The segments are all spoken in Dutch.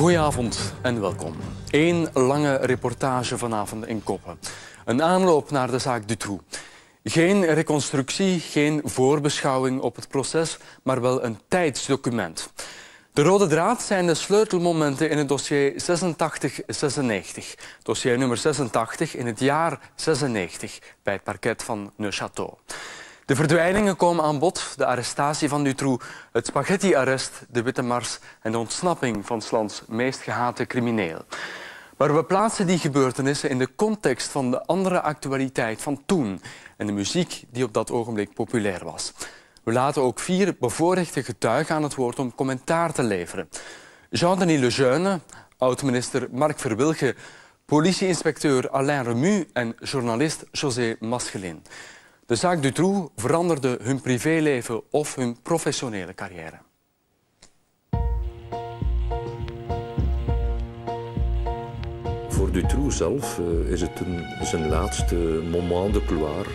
Goedenavond en welkom. Eén lange reportage vanavond in Koppen. Een aanloop naar de zaak Dutroux. Geen reconstructie, geen voorbeschouwing op het proces, maar wel een tijdsdocument. De rode draad zijn de sleutelmomenten in het dossier 8696. Dossier nummer 86 in het jaar 96 bij het parket van Neuchâtel. De verdwijningen komen aan bod, de arrestatie van Dutroux, het spaghetti-arrest, de Witte Mars en de ontsnapping van Slans meest gehate crimineel. Maar we plaatsen die gebeurtenissen in de context van de andere actualiteit van toen en de muziek die op dat ogenblik populair was. We laten ook vier bevoorrechte getuigen aan het woord om commentaar te leveren. Jean-Denis Lejeune, oud-minister Mark Verwilge, politieinspecteur Alain Remu en journalist José Masgelin. De zaak Dutroux veranderde hun privéleven of hun professionele carrière. Voor Dutroux zelf uh, is het een, zijn laatste moment de gloire.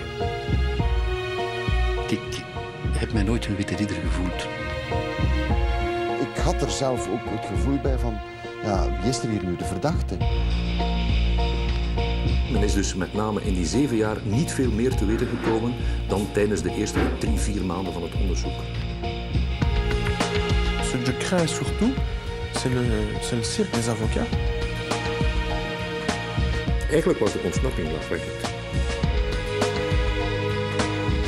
Ik heb mij nooit een witte ridder gevoeld. Ik had er zelf ook het gevoel bij van, ja, wie is er hier nu de verdachte? Men is dus met name in die zeven jaar niet veel meer te weten gekomen dan tijdens de eerste drie, vier maanden van het onderzoek. Ce que je crains surtout, c'est le, le cirque des avocats. Eigenlijk was de ontsnapping lachwekkend.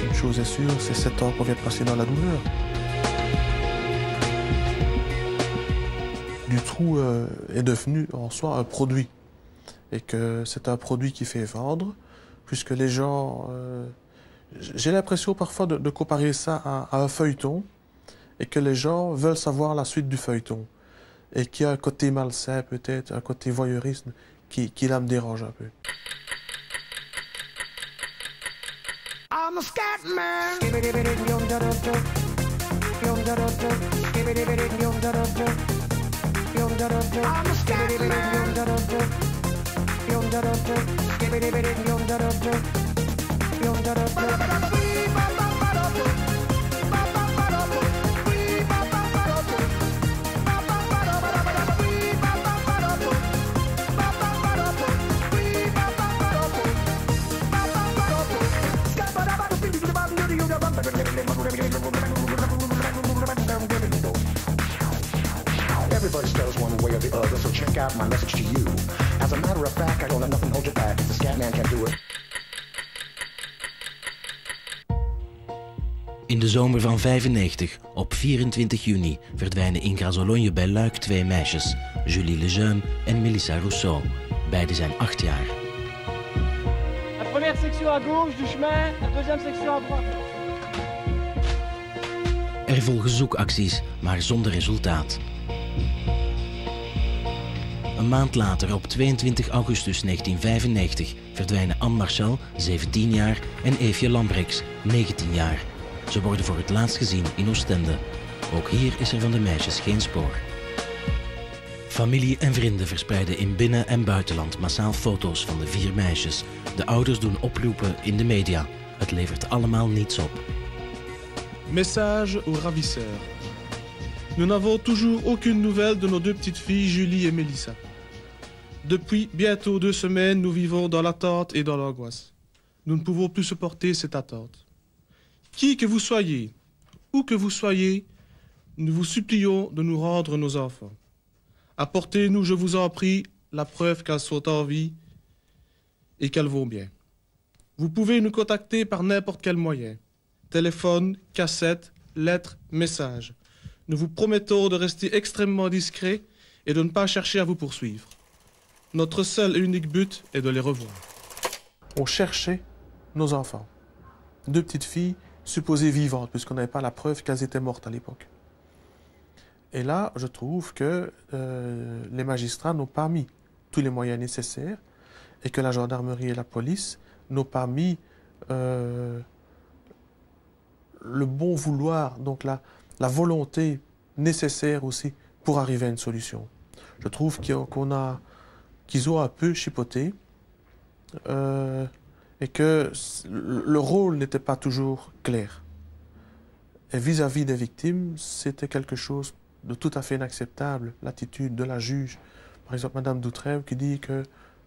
Une chose est sûre, c'est sept ans qu'on vient de passer dans la douleur. Dutroux euh, est devenu en soi un produit. Et que c'est un produit qui fait vendre, puisque les gens... Euh, j'ai l'impression parfois de, comparer ça à, un feuilleton, et que les gens veulent savoir la suite du feuilleton, et qu'il y a un côté malsain peut-être, un côté voyeurisme, qui, qui là me dérange un peu. Everybody spells one way or the other, so check out my message to you. As a matter of fact, I don't let nothing hold you back. The scat man can do it. In de zomer van 95, op 24 juni, verdwijnen in Grazologne bij Luik twee meisjes, Julie Lejeune en Melissa Rousseau. Beide zijn acht jaar. La première section à gauche du chemin, la deuxième section à droite. Er volgen zoekacties, maar zonder resultaat. Een maand later, op 22 augustus 1995, verdwijnen Anne Marcel, 17 jaar, en Eefje Lambrechts, 19 jaar. Ze worden voor het laatst gezien in Oostende. Ook hier is er van de meisjes geen spoor. Familie en vrienden verspreiden in binnen- en buitenland massaal foto's van de vier meisjes. De ouders doen oproepen in de media. Het levert allemaal niets op. Message aux ravisseurs. Nous n'avons toujours aucune nouvelle de nos deux petites filles, Julie et Mélissa. Depuis bientôt deux semaines, nous vivons dans l'attente et dans l'angoisse. Nous ne pouvons plus supporter cette attente. Qui que vous soyez, où que vous soyez, nous vous supplions de nous rendre nos enfants. Apportez-nous, je vous en prie, la preuve qu'elles sont en vie et qu'elles vont bien. Vous pouvez nous contacter par n'importe quel moyen. Téléphone, cassette, lettres, messages. Nous vous promettons de rester extrêmement discrets et de ne pas chercher à vous poursuivre. Notre seul et unique but est de les revoir. On cherchait nos enfants. Deux petites filles supposées vivantes, puisqu'on n'avait pas la preuve qu'elles étaient mortes à l'époque. Et là, je trouve que euh, les magistrats n'ont pas mis tous les moyens nécessaires et que la gendarmerie et la police n'ont pas mis euh, le bon vouloir, donc la, la volonté nécessaire aussi pour arriver à une solution. Je trouve qu'on a, qu'ils ont un peu chipoté euh, et que le rôle n'était pas toujours clair. Et vis-à-vis -vis des victimes, c'était quelque chose de tout à fait inacceptable l'attitude de la juge. Par exemple, Madame Doutrève qui dit que,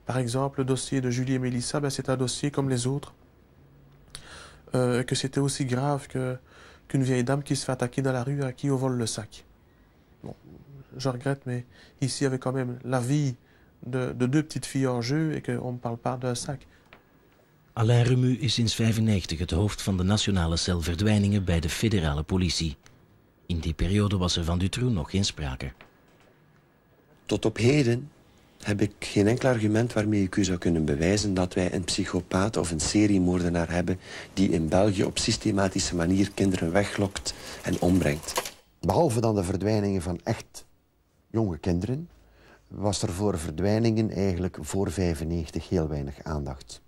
par exemple, le dossier de Julie et Mélissa, ben, c'est un dossier comme les autres. Euh, que c'était aussi grave que, qu'une vieille dame qui se fait attaquer dans la rue à qui on vole le sac. Bon, je regrette, mais ici, il y avait quand même la vie de, de deux petites filles en jeu et qu'on ne parle pas d'un sac. Alain Remu is sinds 1995 het hoofd van de nationale cel verdwijningen bij de federale politie. In die periode was er van Dutroux nog geen sprake. Tot op heden heb ik geen enkel argument waarmee ik u zou kunnen bewijzen dat wij een psychopaat of een seriemoordenaar hebben die in België op systematische manier kinderen weglokt en ombrengt. Behalve dan de verdwijningen van echt jonge kinderen, was er voor verdwijningen eigenlijk voor 95 heel weinig aandacht.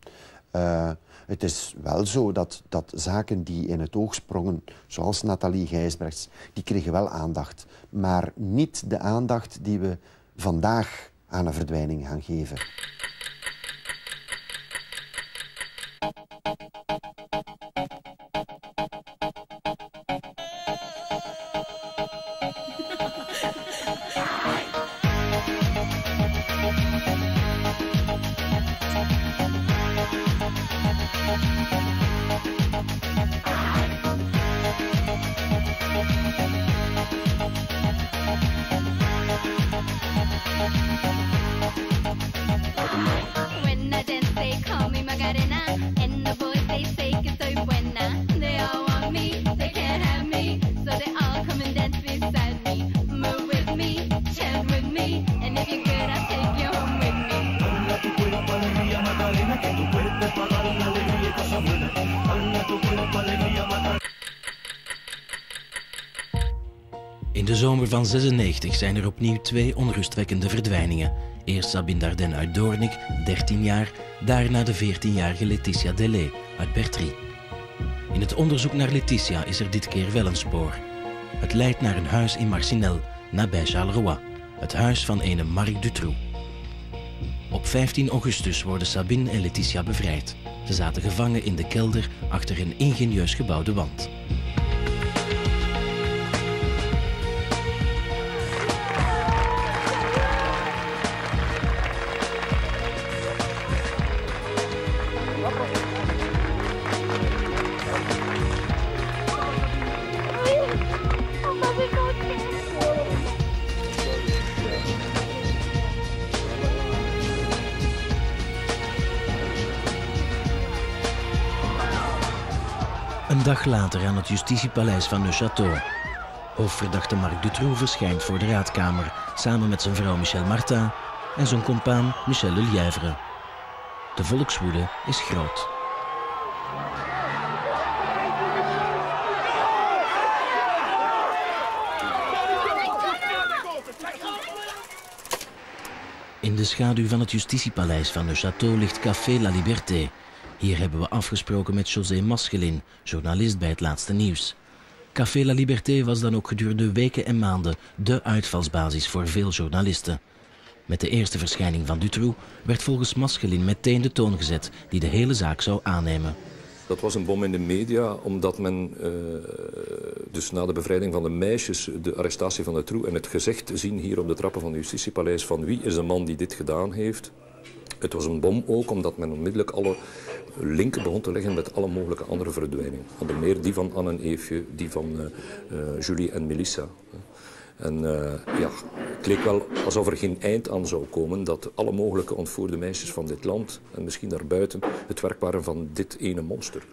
Uh, het is wel zo dat, dat zaken die in het oog sprongen, zoals Nathalie Gijsbrechts, die kregen wel aandacht. Maar niet de aandacht die we vandaag aan een verdwijning gaan geven. Van 96 zijn er opnieuw twee onrustwekkende verdwijningen. Eerst Sabine Dardenne uit Doornik, 13 jaar, daarna de 14-jarige Laetitia Delay uit Bertry. In het onderzoek naar Laetitia is er dit keer wel een spoor. Het leidt naar een huis in Marcinelle, nabij Charleroi, het huis van ene Marc Dutroux. Op 15 augustus worden Sabine en Laetitia bevrijd. Ze zaten gevangen in de kelder achter een ingenieus gebouwde wand. Dag later aan het justitiepaleis van Neuchâtel. Hoofdverdachte Marc Dutroux verschijnt voor de raadkamer samen met zijn vrouw Michel Martin en zijn compaan Michel Lelièvre. De volkswoede is groot. In de schaduw van het justitiepaleis van Neuchâtel ligt Café La Liberté, hier hebben we afgesproken met José Maschelin, journalist bij het laatste nieuws. Café La Liberté was dan ook gedurende weken en maanden de uitvalsbasis voor veel journalisten. Met de eerste verschijning van Dutroux werd volgens Maschelin meteen de toon gezet die de hele zaak zou aannemen. Dat was een bom in de media, omdat men uh, dus na de bevrijding van de meisjes, de arrestatie van Dutroux en het gezegd zien hier op de trappen van het justitiepaleis van wie is de man die dit gedaan heeft. Het was een bom ook omdat men onmiddellijk alle linken begon te leggen met alle mogelijke andere verdwijningen. Onder meer die van Anne en Eefje, die van uh, uh, Julie en Melissa. En uh, ja, het leek wel alsof er geen eind aan zou komen dat alle mogelijke ontvoerde meisjes van dit land en misschien daarbuiten het werk waren van dit ene monster.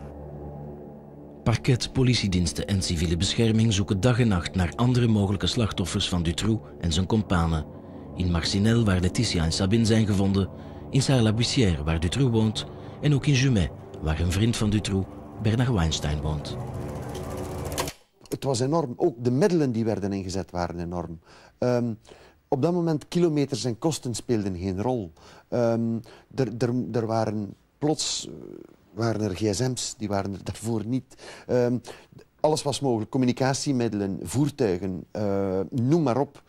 Parket, politiediensten en civiele bescherming zoeken dag en nacht naar andere mogelijke slachtoffers van Dutroux en zijn companen. In Marcinelle, waar Laetitia en Sabine zijn gevonden, in Sarre-la-Bussière, waar Dutroux woont, en ook in Jumet, waar een vriend van Dutroux, Bernard Weinstein, woont. Het was enorm. Ook de middelen die werden ingezet waren enorm. Um, op dat moment kilometers en kosten speelden geen rol. Um, er, waren plots waren er gsm's, die waren er daarvoor niet. Um, alles was mogelijk. Communicatiemiddelen, voertuigen, uh, noem maar op.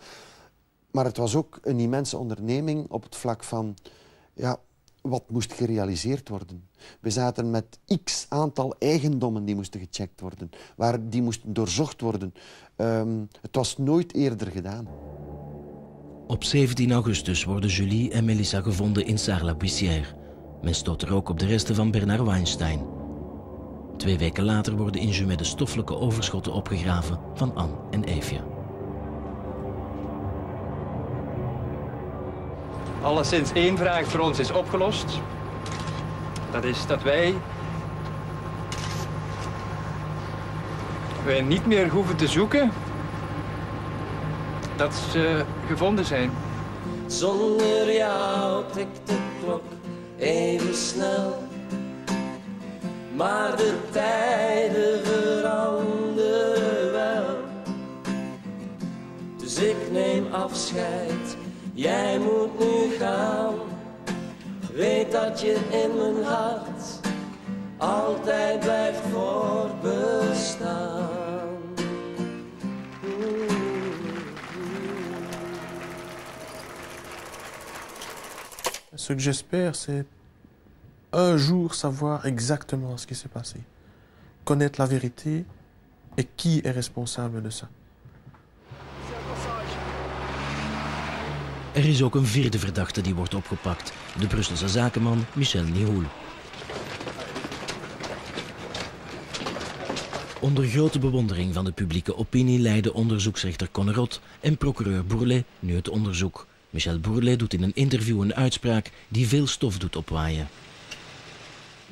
Maar het was ook een immense onderneming op het vlak van ja, wat moest gerealiseerd worden. We zaten met x aantal eigendommen die moesten gecheckt worden, waar die moesten doorzocht worden. Ehm, het was nooit eerder gedaan. Op 17 augustus worden Julie en Melissa gevonden in Sarre-la-Buissière. Men stoot er ook op de resten van Bernard Weinstein. Twee weken later worden in Jumet de stoffelijke overschotten opgegraven van Anne en Evia. Alleszins één vraag voor ons is opgelost. Dat is dat wij... wij niet meer hoeven te zoeken dat ze gevonden zijn. Zonder jou tikt de klok even snel. Maar de tijden veranderen wel. Dus ik neem afscheid, jij moet nu gaan. Weet dat je in mijn hart altijd blijft voortbestaan. Ce que j'espère, c'est un jour savoir exactement ce qui s'est passé, connaître la vérité et qui est responsable de ça. Er is ook een vierde verdachte die wordt opgepakt, de Brusselse zakenman Michel Nihoul. Onder grote bewondering van de publieke opinie leiden onderzoeksrechter Connerot en procureur Bourlet nu het onderzoek. Michel Bourlet doet in een interview een uitspraak die veel stof doet opwaaien.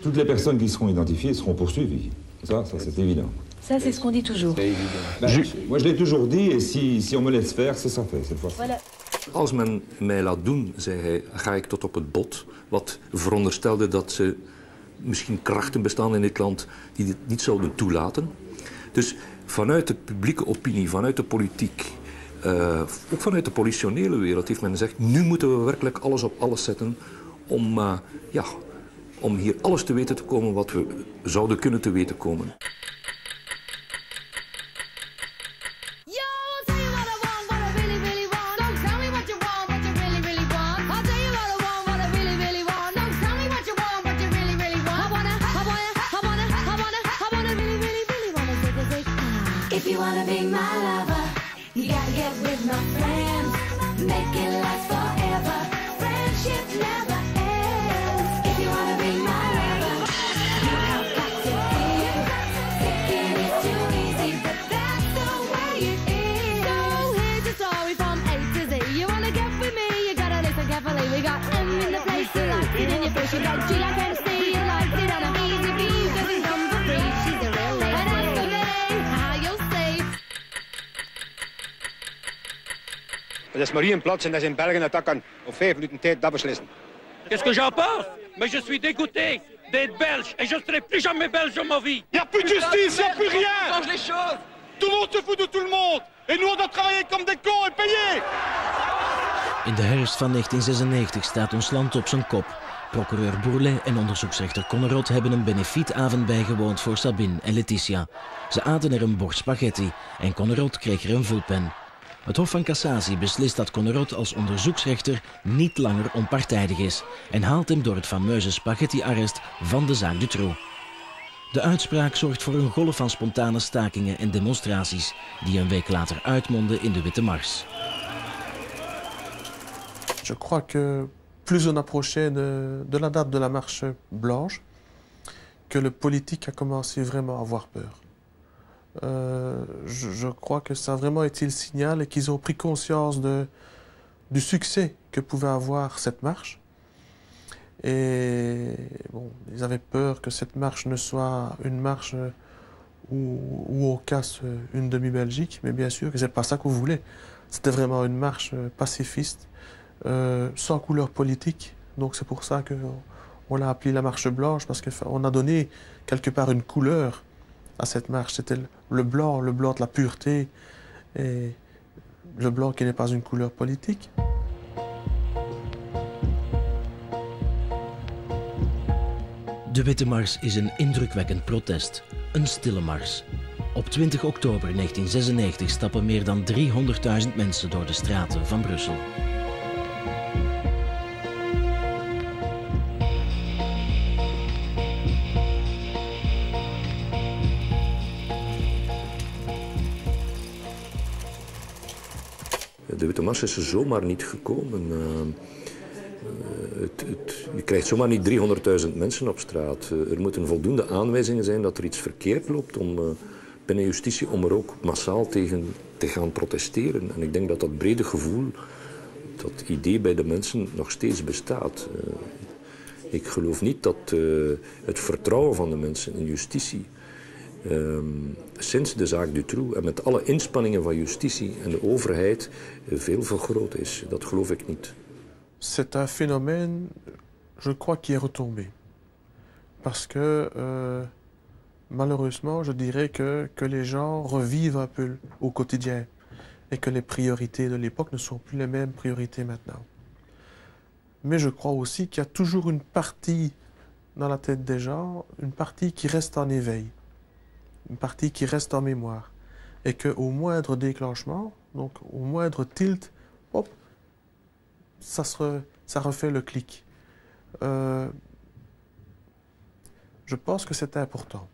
Toutes les personnes qui seront identifiées seront poursuivies. Ça, ça c'est évident. Ça, c'est ce qu'on dit toujours. Ben, Moi, je l'ai toujours dit, et si, si on me laisse faire, c'est ça fait, cette fois. Voilà. Als men mij laat doen, zei hij, ga ik tot op het bot. Wat veronderstelde dat ze misschien krachten bestaan in dit land die dit niet zouden toelaten. Dus vanuit de publieke opinie, vanuit de politiek, uh, ook vanuit de politionele wereld heeft men gezegd, nu moeten we werkelijk alles op alles zetten om, uh, ja, om hier alles te weten te komen wat we zouden kunnen te weten komen. If you wanna be my lover, you gotta get with my friends. Make it last forever. Friendship never ends. If you wanna be my lover, you have got to give. Thinking it's too easy, but that's the way it is. So here's your story from A to Z. You wanna get with me, you gotta listen carefully. We got M in the place, you like it in your face. You got G like Hennessy, Dat is maar één plaats en dat is in België dat dat kan op vijf minuten tijd dat beslissen. Qu'est-ce que j'en pense Mais je suis dégoûté d'être belge et je ne serai plus jamais belge de ma vie. Il n'y a plus de justice, il n'y a plus rien Change les choses Tout le monde se fout de tout le monde Et nous, on doit travailler comme des cons et payer In de herfst van 1996 staat ons land op zijn kop. Procureur Bourlet en onderzoeksrechter Connerot hebben een benefietavond bijgewoond voor Sabine en Letitia. Ze aten er een bord spaghetti en Connerot kreeg er een vulpen. Het Hof van Cassatie beslist dat Connerot als onderzoeksrechter niet langer onpartijdig is en haalt hem door het fameuze spaghetti-arrest van de zaak Dutroux. De uitspraak zorgt voor een golf van spontane stakingen en demonstraties die een week later uitmonden in de Witte Mars. Je crois que plus on approchait de, de la date de la marche blanche, que le politique a commencé vraiment à avoir peur. Euh, je, crois que ça a vraiment été le signal et qu'ils ont pris conscience du succès que pouvait avoir cette marche. Et bon, ils avaient peur que cette marche ne soit une marche où, où on casse une demi-Belgique, mais bien sûr que c'est pas ça qu'on voulait. C'était vraiment une marche pacifiste, euh, sans couleur politique. Donc c'est pour ça qu'on on, l'a appelée la marche blanche, parce qu'on a donné quelque part une couleur à cette marche. C'était le blanc, le blanc de la pureté, et le blanc qui n'est pas une couleur politique. De Witte Mars is een indrukwekkend protest. Een stille mars. Op 20 oktober 1996 stappen meer dan 300.000 mensen door de straten van Brussel. De Mars is er zomaar niet gekomen. Uh, het, het, je krijgt zomaar niet 300.000 mensen op straat. Uh, er moeten voldoende aanwijzingen zijn dat er iets verkeerd loopt om, binnen justitie om er ook massaal tegen te gaan protesteren. En ik denk dat dat brede gevoel, dat idee bij de mensen nog steeds bestaat. Ik geloof niet dat het vertrouwen van de mensen in justitie Um, sinds de zaak Dutroux en met alle inspanningen van justitie en de overheid veel vergroot is. Dat. C'est un phénomène, je crois, qui est retombé. Parce que, euh, malheureusement, je dirais que, que les gens revivent un peu au quotidien et que les priorités de l'époque ne sont plus les mêmes priorités maintenant. Mais je crois aussi qu'il y a toujours une partie dans la tête des gens, une partie qui reste en éveil une partie qui reste en mémoire. Et qu'au moindre déclenchement, donc au moindre tilt, hop, ça, se, ça refait le clic. Euh, je pense que c'est important.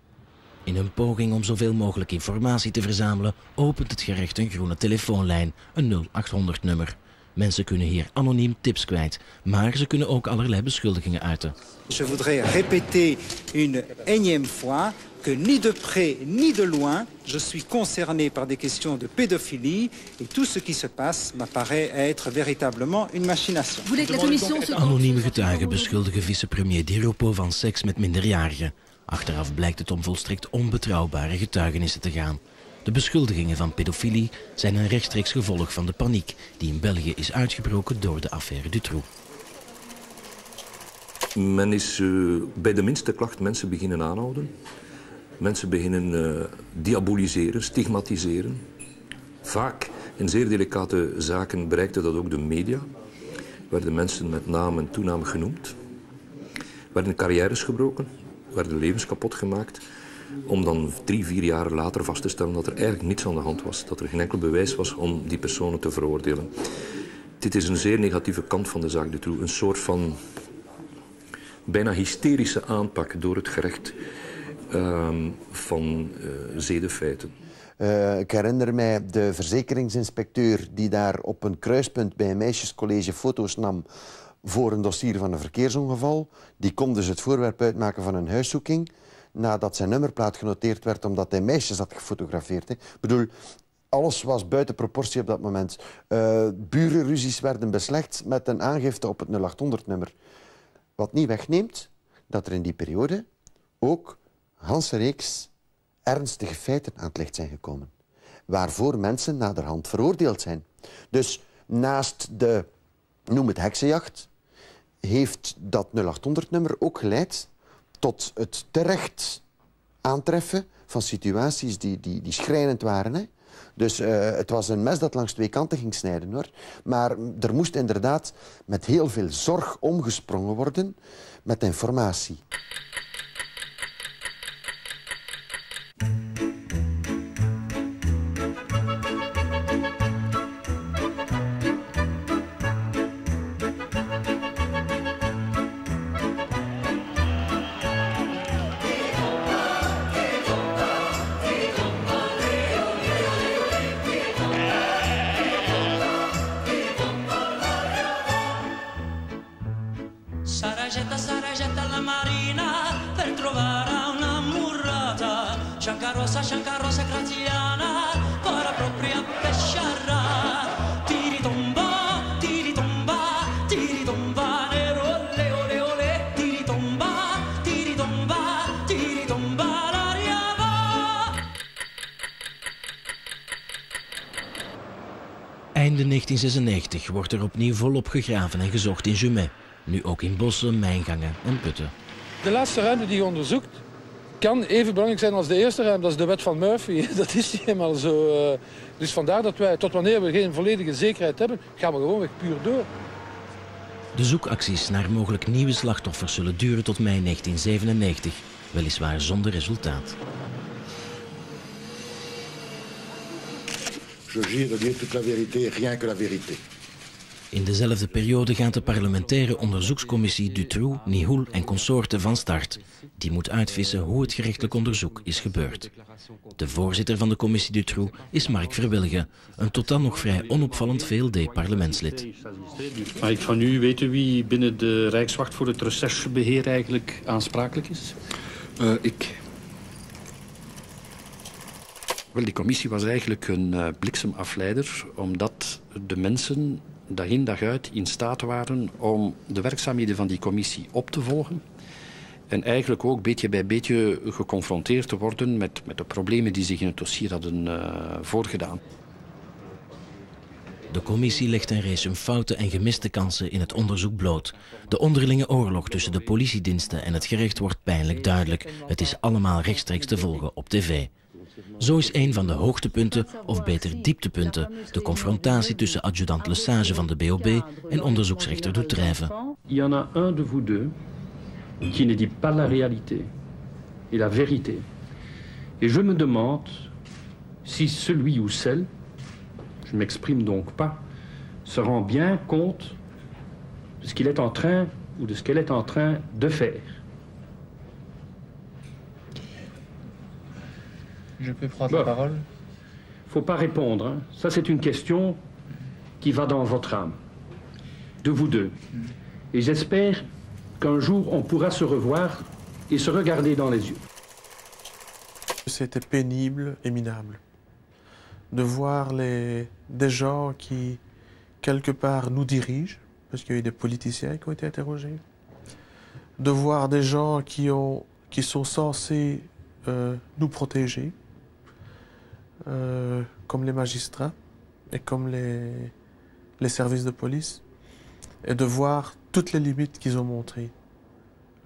In een poging om zoveel mogelijk informatie te verzamelen, opent het gerecht een groene telefoonlijn, een 0800-nummer. Mensen kunnen hier anoniem tips kwijt, maar ze kunnen ook allerlei beschuldigingen uiten. Je voudrais répéter une énième fois que ni de près ni de loin, je suis concerné par des questions de pédophilie et tout ce qui se passe m'apparaît être véritablement une machination. Anonieme getuigen beschuldigen vicepremier Di Rupo van seks met minderjarigen. Achteraf blijkt het om volstrekt onbetrouwbare getuigenissen te gaan. De beschuldigingen van pedofilie zijn een rechtstreeks gevolg van de paniek die in België is uitgebroken door de affaire Dutroux. Men is uh, bij de minste klacht mensen beginnen aanhouden. Mensen beginnen uh, diaboliseren, stigmatiseren. Vaak in zeer delicate zaken bereikte dat ook de media. Werden mensen met naam en toenaam genoemd. Werden carrières gebroken. Werden levens kapot gemaakt. Om dan drie, vier jaar later vast te stellen dat er eigenlijk niets aan de hand was. Dat er geen enkel bewijs was om die personen te veroordelen. Dit is een zeer negatieve kant van de zaak Dutroux. Een soort van bijna hysterische aanpak door het gerecht uh, van uh, zedenfeiten. Uh, ik herinner mij de verzekeringsinspecteur die daar op een kruispunt bij een meisjescollege foto's nam voor een dossier van een verkeersongeval. Die kon dus het voorwerp uitmaken van een huiszoeking nadat zijn nummerplaat genoteerd werd omdat hij meisjes had gefotografeerd. Hè. Ik bedoel, alles was buiten proportie op dat moment. Uh, burenruzies werden beslecht met een aangifte op het 0800-nummer. Wat niet wegneemt dat er in die periode ook Hanse reeks ernstige feiten aan het licht zijn gekomen. Waarvoor mensen naderhand veroordeeld zijn. Dus naast de, noem het heksenjacht, heeft dat 0800-nummer ook geleid tot het terecht aantreffen van situaties die, die, die schrijnend waren. Hè? Dus uh, het was een mes dat langs twee kanten ging snijden. hoor. Maar er moest inderdaad met heel veel zorg omgesprongen worden met informatie. 1996 wordt er opnieuw volop gegraven en gezocht in Jumet. Nu ook in bossen, mijngangen en putten. De laatste ruimte die je onderzoekt kan even belangrijk zijn als de eerste ruimte. Dat is de wet van Murphy. Dat is niet helemaal zo. eh. Dus vandaar dat wij, tot wanneer we geen volledige zekerheid hebben, gaan we gewoon weg puur door. De zoekacties naar mogelijk nieuwe slachtoffers zullen duren tot mei 1997. Weliswaar zonder resultaat. Je jure de toute la vérité et rien que la vérité. In dezelfde periode gaat de parlementaire onderzoekscommissie Dutroux, Nihoul en consorten van start. Die moet uitvissen hoe het gerechtelijk onderzoek is gebeurd. De voorzitter van de commissie Dutroux is Mark Verwilgen, een tot dan nog vrij onopvallend VLD-parlementslid. Maar ik van u weten wie binnen de Rijkswacht voor het recherchebeheer eigenlijk aansprakelijk is? Uh, ik. Wel, die commissie was eigenlijk een uh, bliksemafleider, omdat de mensen dag in dag uit in staat waren om de werkzaamheden van die commissie op te volgen. En eigenlijk ook beetje bij beetje geconfronteerd te worden met, met de problemen die zich in het dossier hadden uh, voorgedaan. De commissie legt een race fouten en gemiste kansen in het onderzoek bloot. De onderlinge oorlog tussen de politiediensten en het gerecht wordt pijnlijk duidelijk. Het is allemaal rechtstreeks te volgen op tv. Zo is een van de hoogtepunten, of beter dieptepunten, de confrontatie tussen adjudant Lesage van de BOB en onderzoeksrechter Doetrijven. Il y en a un de vous deux qui ne dit pas la réalité et la vérité. Et je me demande si celui ou celle, je m'exprime donc pas, se rend bien compte de ce qu'il est en train ou de ce qu'elle est en train de faire. Je peux prendre la parole Faut pas répondre. Hein. Ça, c'est une question qui va dans votre âme, de vous deux. Et j'espère qu'un jour, on pourra se revoir et se regarder dans les yeux. C'était pénible et minable de voir les, des gens qui, quelque part, nous dirigent, parce qu'il y a eu des politiciens qui ont été interrogés, de voir des gens qui, ont, qui sont censés euh, nous protéger, euh, comme les magistrats et comme les, services de police, et de voir toutes les limites qu'ils ont montrées,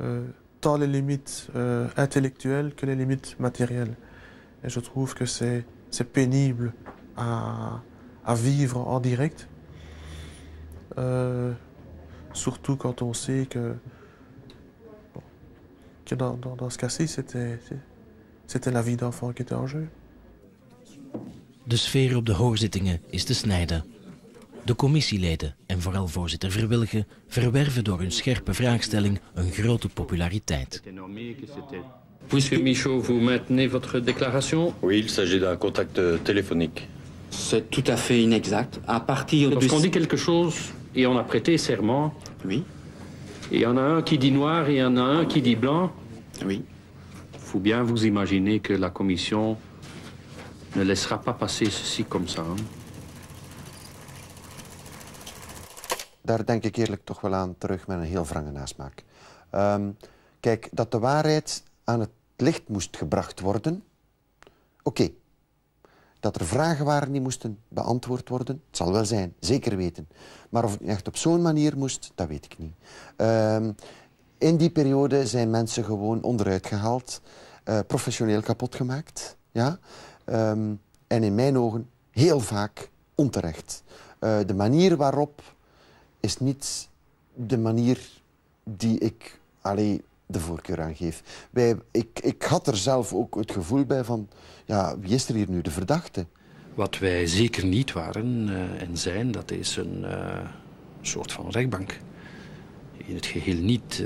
euh, tant les limites euh, intellectuelles que les limites matérielles. Et je trouve que c'est pénible à, à, vivre en direct, surtout quand on sait que, que dans, dans, dans ce cas-ci, c'était la vie d'enfant qui était en jeu. De sfeer op de hoorzittingen is te snijden. De commissieleden en vooral voorzitter Verwilgen verwerven door hun scherpe vraagstelling een grote populariteit. Monsieur Michaud, vous maintenez votre déclaration? Oui, il s'agit d'un contact téléphonique. C'est tout à fait inexact. À partir Lorsqu'on dit quelque chose et on a prêté serment, oui. et il y en a un qui dit noir et il y en a un qui dit blanc, oui. Il faut bien vous imaginer que la commission ne laissera pas passer ceci comme ça. Daar denk ik eerlijk toch wel aan terug met een heel wrange nasmaak. Um, kijk, dat de waarheid aan het licht moest gebracht worden, oké. Dat er vragen waren die moesten beantwoord worden, het zal wel zijn, zeker weten. Maar of het echt op zo'n manier moest, dat weet ik niet. Um, in die periode zijn mensen gewoon onderuit gehaald, uh, professioneel kapot gemaakt. Ja? Um, en in mijn ogen heel vaak onterecht. Uh, de manier waarop is niet de manier die ik allee, de voorkeur aan geef. Wij, ik, ik had er zelf ook het gevoel bij van, ja, wie is er hier nu de verdachte? Wat wij zeker niet waren uh, en zijn, dat is een uh, soort van rechtbank. In het geheel niet.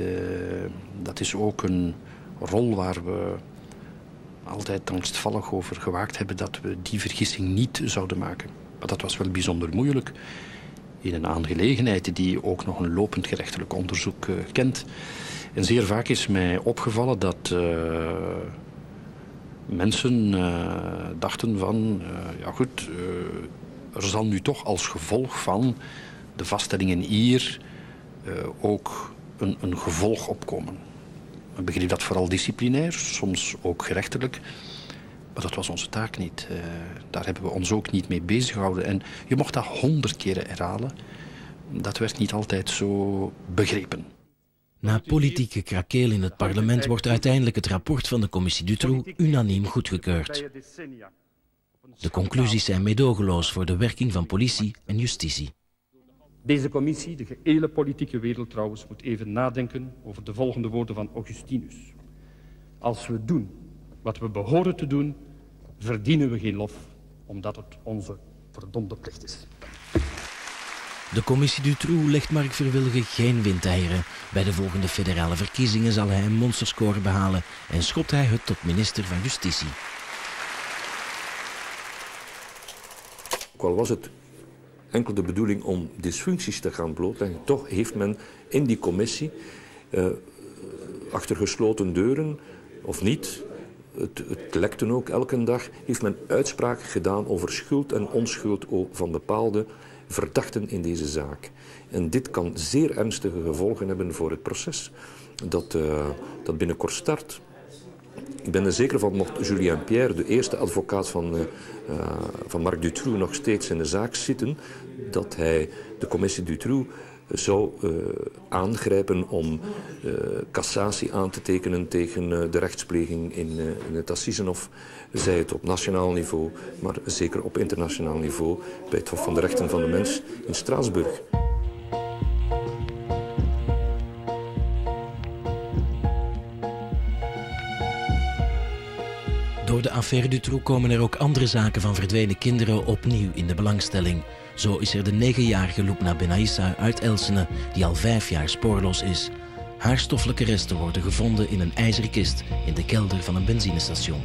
Dat is ook een rol waar we altijd angstvallig over gewaakt hebben dat we die vergissing niet zouden maken. Maar dat was wel bijzonder moeilijk in een aangelegenheid die ook nog een lopend gerechtelijk onderzoek uh, kent. En zeer vaak is mij opgevallen dat uh, mensen uh, dachten van, ja goed, er zal nu toch als gevolg van de vaststellingen hier ook een, een gevolg opkomen. Ik begreep dat vooral disciplinair, soms ook gerechtelijk. Maar dat was onze taak niet. Uh, daar hebben we ons ook niet mee bezig gehouden. En je mocht dat honderd keren herhalen. Dat werd niet altijd zo begrepen. Na politieke krakeel in het parlement wordt uiteindelijk het rapport van de commissie Dutroux unaniem goedgekeurd. De conclusies zijn meedogenloos voor de werking van politie en justitie. Deze commissie, de gehele politieke wereld trouwens, moet even nadenken over de volgende woorden van Augustinus. Als we doen wat we behoren te doen, verdienen we geen lof, omdat het onze verdomde plicht is. De commissie Dutroux legt Mark Verwilgen geen windeieren. Bij de volgende federale verkiezingen zal hij een monsterscore behalen en schopt hij het tot minister van Justitie. Ook al was het enkel de bedoeling om dysfuncties te gaan blootleggen, toch heeft men in die commissie eh, achter gesloten deuren, of niet, het, het ook elke dag, heeft men uitspraken gedaan over schuld en onschuld van bepaalde verdachten in deze zaak. En dit kan zeer ernstige gevolgen hebben voor het proces dat, eh, dat binnenkort start. Ik ben er zeker van, mocht Julien Pierre, de eerste advocaat van, eh, eh, van Marc Dutroux, nog steeds in de zaak zitten, dat hij de commissie Dutroux zou eh, aangrijpen om cassatie aan te tekenen tegen de rechtspleging in, in het Assisenhof. Zij het op nationaal niveau, maar zeker op internationaal niveau bij het Hof van de Rechten van de Mens in Straatsburg. Door de affaire Dutroux komen er ook andere zaken van verdwenen kinderen opnieuw in de belangstelling. Zo is er de negenjarige Lubna Benaissa uit Elsene, die al vijf jaar spoorloos is. Haar stoffelijke resten worden gevonden in een ijzeren kist in de kelder van een benzinestation.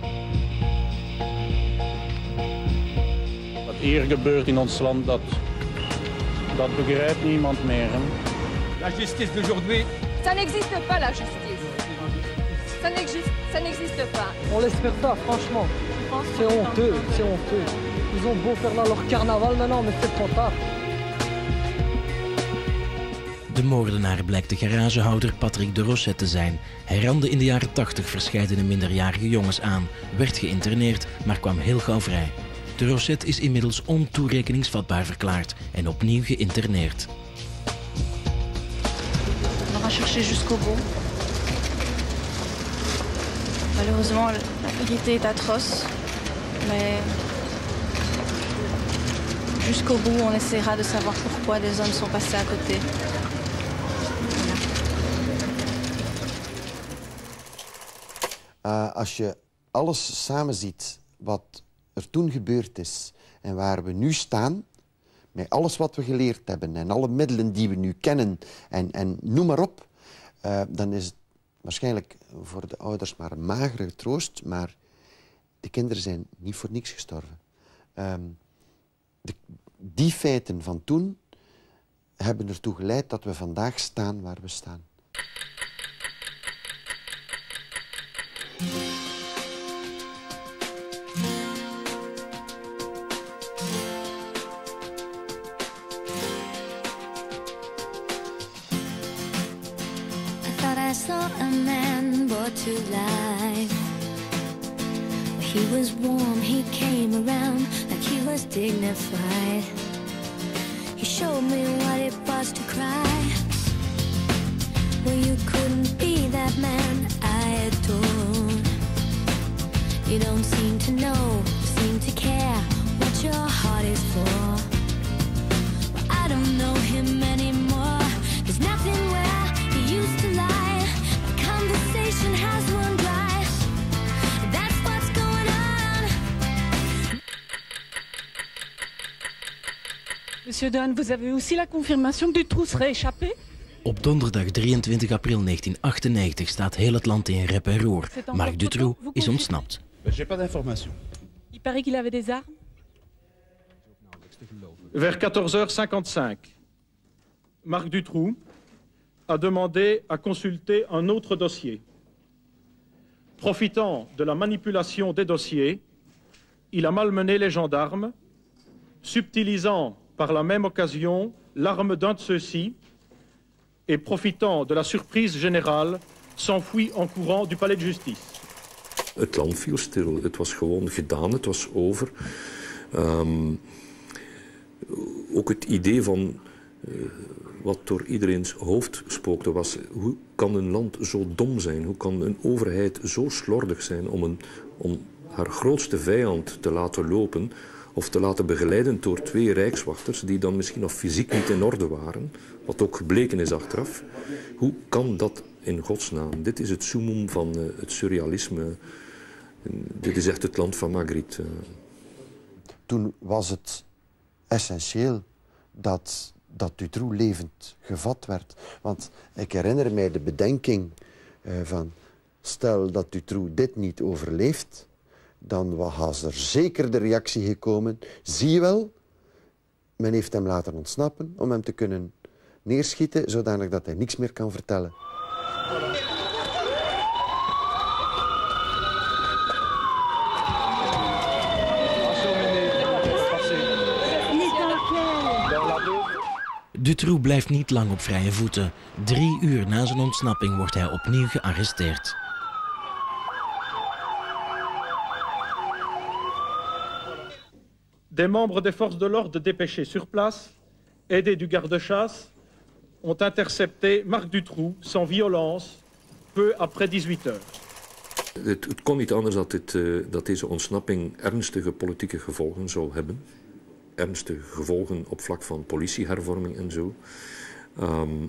Wat hier gebeurt in ons land, dat, dat begrijpt niemand meer. Hè? La justice d'aujourd'hui, Ça n'existe pas la justice. Ça n'existe, pas. On laisse faire ça, franchement. C'est honteux, c'est honteux. Ils ont beau faire là leur carnaval maintenant, mais c'est trop tard. De moordenaar blijkt de garagehouder Patrick de Rosset te zijn. Hij rande in de jaren 80 verscheidene minderjarige jongens aan, werd geïnterneerd, maar kwam heel gauw vrij. De Rosset is inmiddels ontoerekeningsvatbaar verklaard en opnieuw geïnterneerd. On va chercher jusqu'au bout. Malheureusement, la vérité est atroce, mais jusqu'au bout, on essaiera de savoir pourquoi des hommes sont passés à côté. Eh, als je alles samenziet wat er toen gebeurd is en waar we nu staan, met alles wat we geleerd hebben en alle middelen die we nu kennen en, en noem maar op, eh, dan is het waarschijnlijk voor de ouders maar een magere troost, maar de kinderen zijn niet voor niks gestorven. Ehm, de, die feiten van toen hebben ertoe geleid dat we vandaag staan waar we staan. To life. He was warm, he came around like he was dignified. He showed me what it was to cry. Well, you couldn't be that man I adored. You don't seem to know, Monsieur Dunn, vous avez aussi la confirmation que Dutroux serait échappé Op donderdag 23 april 1998 staat heel het land in rep en roer. Marc Dutroux is ontsnapt. J'ai pas d'informations. Il paraît qu'il avait des armes. Vers 14h55, Marc Dutroux a demandé à consulter un autre dossier. Profitant de la manipulation des dossiers, il a malmené les gendarmes, subtilisant par la même occasion l'arme d'un de ceux-ci et profitant de la surprise générale, s'enfuit en courant du palais de justice. Het land viel stil. Het was gewoon gedaan, het was over. Ehm, ook het idee van eh, wat door iedereen's hoofd spookte was... hoe kan een land zo dom zijn? Hoe kan een overheid zo slordig zijn om, een, om haar grootste vijand te laten lopen... of te laten begeleiden door twee rijkswachters... die dan misschien nog fysiek niet in orde waren... wat ook gebleken is achteraf. Hoe kan dat in godsnaam? Dit is het summum van eh, het surrealisme... Dit is echt het land van Magritte. Toen was het essentieel dat dat Dutroux levend gevat werd. Want ik herinner mij de bedenking eh, van... stel dat Dutroux dit niet overleeft... dan was er zeker de reactie gekomen... zie je wel, men heeft hem laten ontsnappen... om hem te kunnen neerschieten... zodanig dat hij niks meer kan vertellen. Dutroux blijft niet lang op vrije voeten. Drie uur na zijn ontsnapping wordt hij opnieuw gearresteerd. Des membres des forces de l'ordre dépêchés sur place, aidés du garde-chasse, ont intercepté Marc Dutroux sans violence peu après 18 heures. Het, het kon niet anders dat, dit, eh, dat deze ontsnapping ernstige politieke gevolgen zou hebben. Ernstige gevolgen op vlak van politiehervorming en zo. Ehm,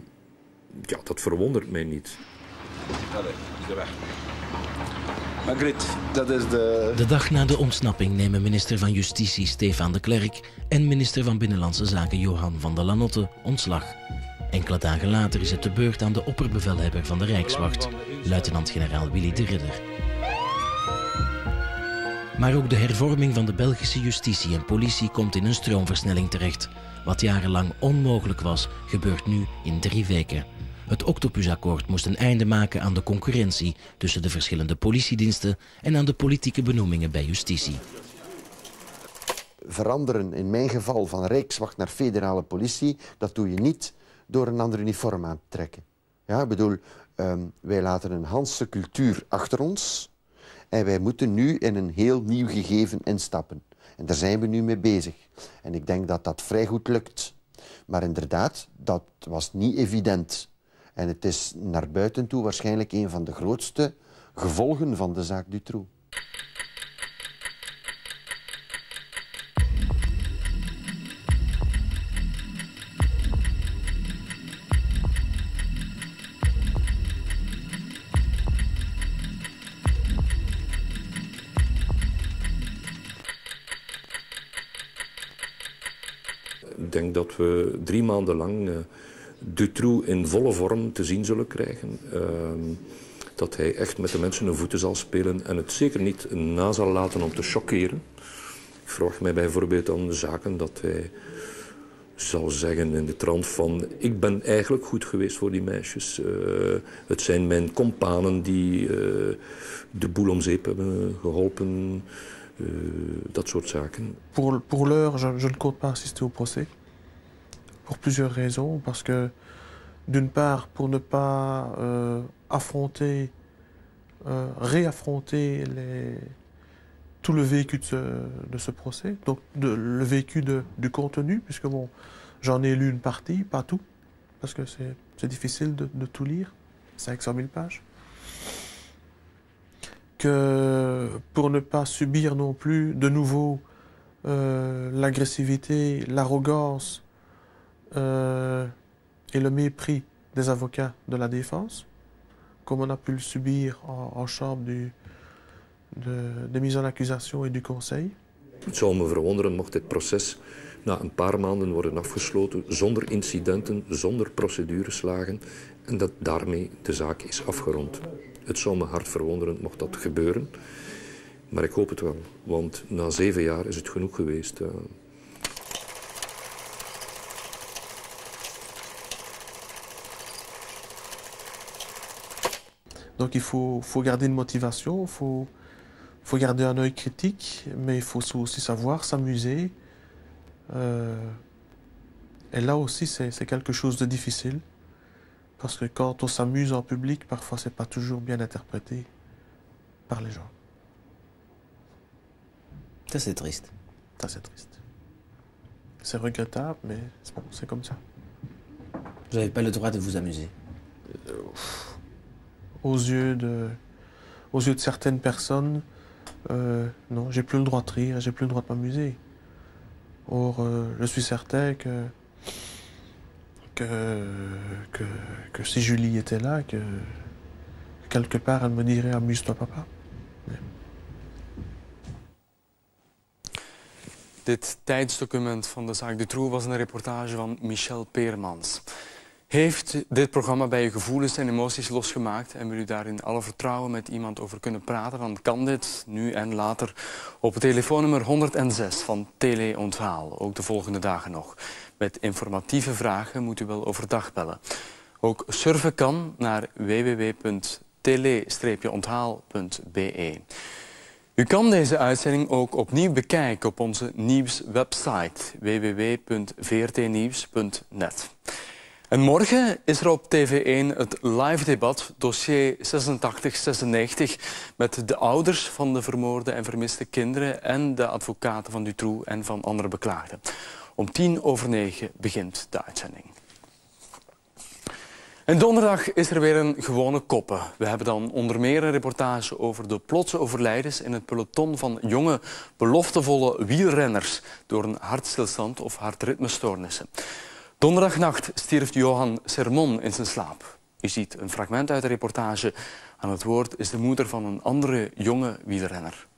ja, dat verwondert mij niet. Allee, is er weg. Dat is de... De dag na de ontsnapping nemen minister van Justitie Stefan de Klerk en minister van Binnenlandse Zaken Johan van der Lanotte ontslag. Enkele dagen later is het de beurt aan de opperbevelhebber van de Rijkswacht, luitenant-generaal Willy de Ridder. Maar ook de hervorming van de Belgische justitie en politie komt in een stroomversnelling terecht. Wat jarenlang onmogelijk was, gebeurt nu in drie weken. Het Octopusakkoord moest een einde maken aan de concurrentie tussen de verschillende politiediensten en aan de politieke benoemingen bij justitie. Veranderen, in mijn geval, van Rijkswacht naar federale politie... dat doe je niet door een ander uniform aan te trekken. Ja, ik bedoel, ehm, wij laten een Hanse cultuur achter ons... en wij moeten nu in een heel nieuw gegeven instappen. En daar zijn we nu mee bezig. En ik denk dat dat vrij goed lukt. Maar inderdaad, dat was niet evident. En het is naar buiten toe waarschijnlijk een van de grootste gevolgen van de zaak Dutroux. Ik denk dat we drie maanden lang uh, Dutroux in volle vorm te zien zullen krijgen. Uh, dat hij echt met de mensen hun voeten zal spelen en het zeker niet na zal laten om te chockeren. Ik vraag mij bijvoorbeeld aan de zaken dat hij zal zeggen in de trant van... ik ben eigenlijk goed geweest voor die meisjes. Uh, het zijn mijn kompanen die uh, de boel om zeep hebben geholpen. Uh, dat soort zaken. Pour, pour l'heure, je, je, ne compte pas assister au procès. Pour plusieurs raisons. Parce que, d'une part, pour ne pas euh, affronter, euh, réaffronter tout le vécu de ce, de ce procès. Donc, le vécu du contenu, puisque bon, j'en ai lu une partie, pas tout. Parce que c'est difficile de, tout lire. 500 000 pages que pour ne pas subir non plus de nouveau euh, l'agressivité, l'arrogance et le mépris des avocats de la défense, comme on a pu le subir en, en chambre du, de, de mise en accusation et du conseil. Het zou me verwonderen mocht dit proces na een paar maanden worden afgesloten zonder incidenten, zonder procedureslagen en dat daarmee de zaak is afgerond. Het zou me hard verwonderen mocht dat gebeuren. Maar ik hoop het wel, want na zeven jaar is het genoeg geweest. Donc il faut, faut garder une motivation, il faut, faut garder un œil critique, mais il faut aussi savoir s'amuser. Euh, et là aussi, c'est quelque chose de difficile. Parce que quand on s'amuse en public, parfois c'est pas toujours bien interprété par les gens. Ça c'est triste. Ça c'est triste. C'est regrettable, mais c'est bon, c'est comme ça. Vous n'avez pas le droit de vous amuser. Euh, aux yeux de, aux yeux de certaines personnes, euh, non, j'ai plus le droit de rire, j'ai plus le droit de m'amuser. Or, euh, je suis certain que que, que, si Julie était là, que quelque part elle me dirait amuse-toi papa. Dit tijdsdocument van de zaak Dutroux was een reportage van Michel Peermans. Heeft dit programma bij je gevoelens en emoties losgemaakt en wil u daar in alle vertrouwen met iemand over kunnen praten, dan kan dit nu en later op het telefoonnummer 106 van Tele Onthaal. Ook de volgende dagen nog. Met informatieve vragen moet u wel overdag bellen. Ook surfen kan naar www.tele-onthaal.be. U kan deze uitzending ook opnieuw bekijken op onze nieuwswebsite www.vrtnieuws.net. En morgen is er op TV1 het live debat dossier 8696 met de ouders van de vermoorde en vermiste kinderen en de advocaten van Dutroux en van andere beklaagden. Om tien over negen begint de uitzending. En donderdag is er weer een gewone koppen. We hebben dan onder meer een reportage over de plotse overlijdens in het peloton van jonge, beloftevolle wielrenners door een hartstilstand of hartritmestoornissen. Donderdagnacht stierf Johan Sermon in zijn slaap. U ziet een fragment uit de reportage. Aan het woord is de moeder van een andere jonge wielrenner.